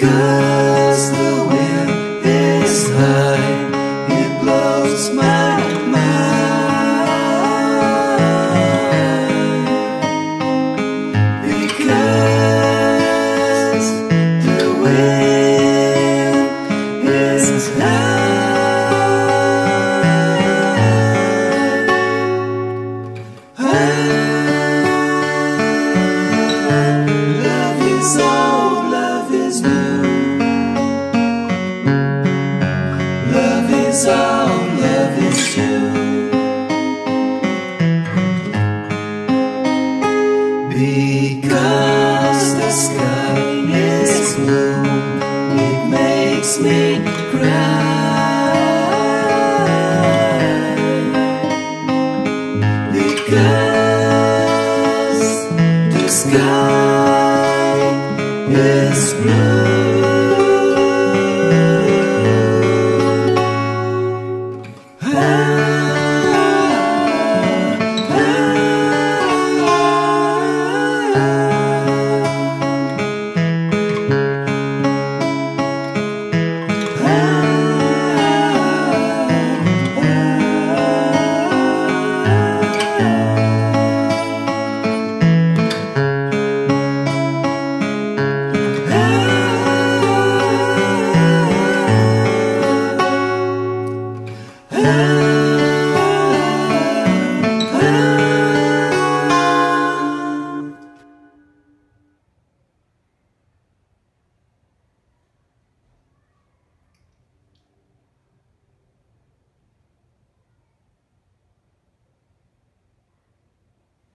Because the wind is high, it blows my love Because the sky is blue It makes me cry. Because the sky is blue. ah, ah, ah,